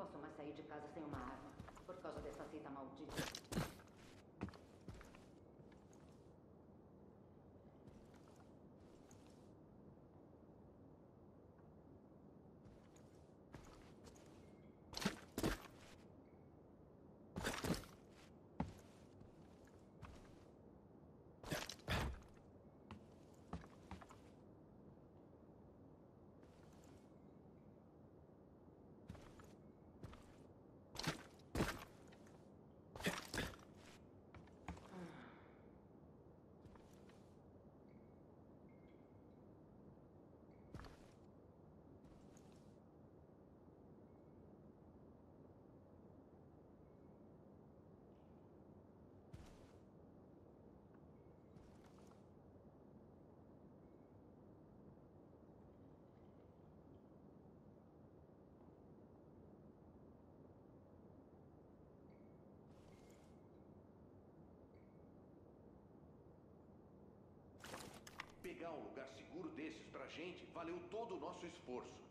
posso mais sair de casa sem uma arma, por causa dessa seita maldita. Um lugar seguro desses pra gente valeu todo o nosso esforço.